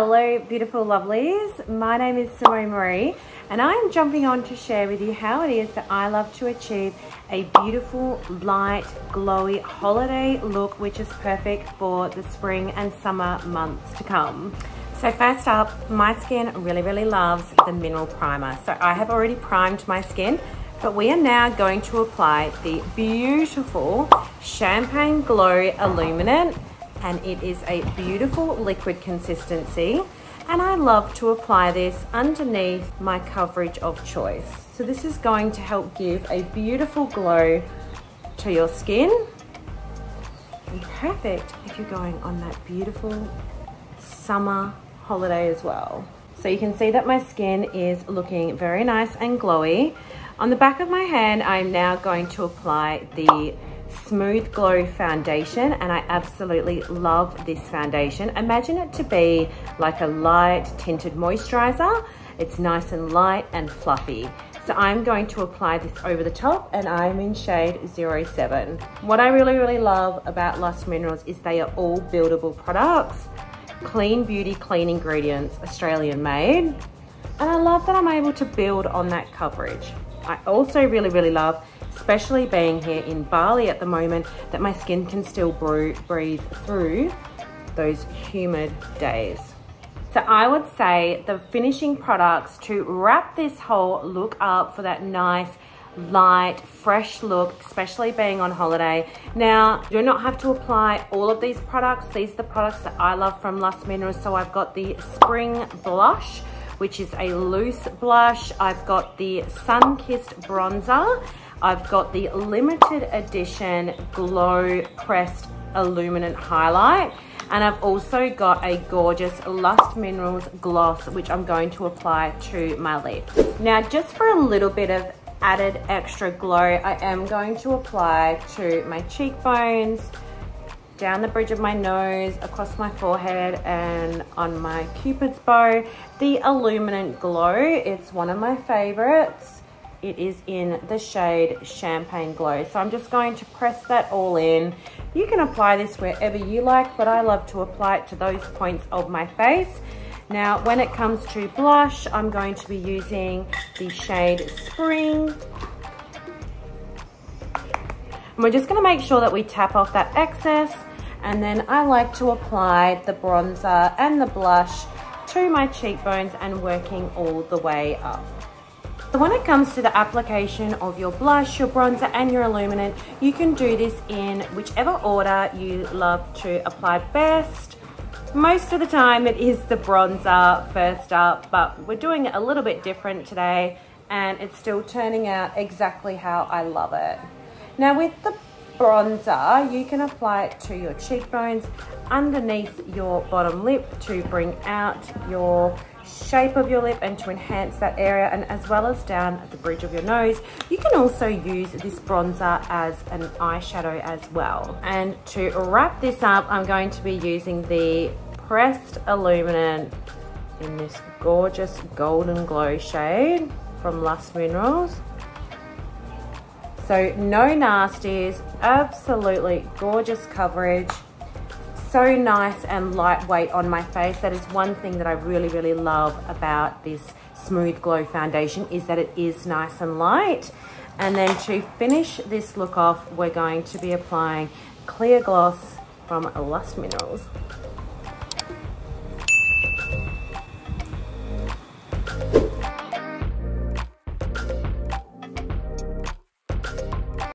Hello, beautiful lovelies. My name is Simone Marie, and I'm jumping on to share with you how it is that I love to achieve a beautiful, light, glowy holiday look, which is perfect for the spring and summer months to come. So first up, my skin really, really loves the mineral primer. So I have already primed my skin, but we are now going to apply the beautiful Champagne Glow Illuminant and it is a beautiful liquid consistency and I love to apply this underneath my coverage of choice. So this is going to help give a beautiful glow to your skin and perfect if you're going on that beautiful summer holiday as well. So you can see that my skin is looking very nice and glowy. On the back of my hand, I'm now going to apply the Smooth Glow foundation and I absolutely love this foundation. Imagine it to be like a light tinted moisturizer. It's nice and light and fluffy. So I'm going to apply this over the top and I'm in shade 07. What I really, really love about Lust Minerals is they are all buildable products. Clean beauty, clean ingredients, Australian made. And I love that I'm able to build on that coverage. I also really, really love especially being here in Bali at the moment, that my skin can still breathe through those humid days. So I would say the finishing products to wrap this whole look up for that nice, light, fresh look, especially being on holiday. Now, you do not have to apply all of these products. These are the products that I love from Lust Minerals. So I've got the Spring Blush, which is a loose blush. I've got the Sun Kissed Bronzer, I've got the limited edition Glow Pressed Illuminant Highlight. And I've also got a gorgeous Lust Minerals gloss, which I'm going to apply to my lips. Now, just for a little bit of added extra glow, I am going to apply to my cheekbones, down the bridge of my nose, across my forehead, and on my cupid's bow. The Illuminant Glow, it's one of my favorites. It is in the shade Champagne Glow. So I'm just going to press that all in. You can apply this wherever you like, but I love to apply it to those points of my face. Now, when it comes to blush, I'm going to be using the shade Spring. And we're just gonna make sure that we tap off that excess. And then I like to apply the bronzer and the blush to my cheekbones and working all the way up. So when it comes to the application of your blush, your bronzer and your illuminant, you can do this in whichever order you love to apply best. Most of the time it is the bronzer first up, but we're doing it a little bit different today and it's still turning out exactly how I love it. Now with the bronzer, you can apply it to your cheekbones, underneath your bottom lip to bring out your shape of your lip and to enhance that area and as well as down at the bridge of your nose. You can also use this bronzer as an eyeshadow as well. And to wrap this up, I'm going to be using the Pressed Illuminant in this gorgeous golden glow shade from Lust Minerals. So no nasties, absolutely gorgeous coverage so nice and lightweight on my face. That is one thing that I really, really love about this Smooth Glow foundation is that it is nice and light. And then to finish this look off, we're going to be applying Clear Gloss from Lust Minerals.